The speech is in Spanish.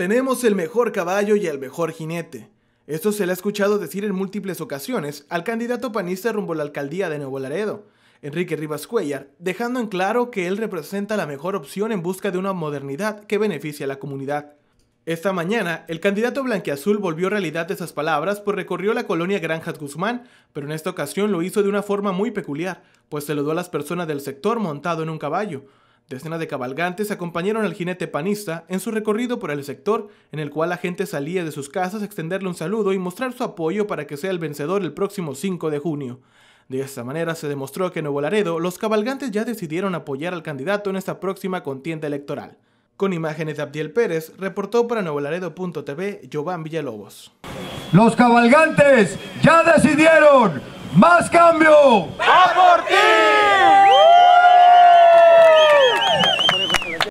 Tenemos el mejor caballo y el mejor jinete. Esto se le ha escuchado decir en múltiples ocasiones al candidato panista rumbo a la alcaldía de Nuevo Laredo, Enrique Rivas Cuellar, dejando en claro que él representa la mejor opción en busca de una modernidad que beneficie a la comunidad. Esta mañana, el candidato blanquiazul volvió realidad esas palabras pues recorrió la colonia Granjas Guzmán, pero en esta ocasión lo hizo de una forma muy peculiar, pues saludó a las personas del sector montado en un caballo, Decenas de cabalgantes acompañaron al jinete panista en su recorrido por el sector, en el cual la gente salía de sus casas a extenderle un saludo y mostrar su apoyo para que sea el vencedor el próximo 5 de junio. De esta manera se demostró que en Nuevo Laredo los cabalgantes ya decidieron apoyar al candidato en esta próxima contienda electoral. Con imágenes de Abdiel Pérez, reportó para nuevolaredo.tv Jovan Villalobos. Los cabalgantes ya decidieron. ¡Más cambio! ¡A por ti!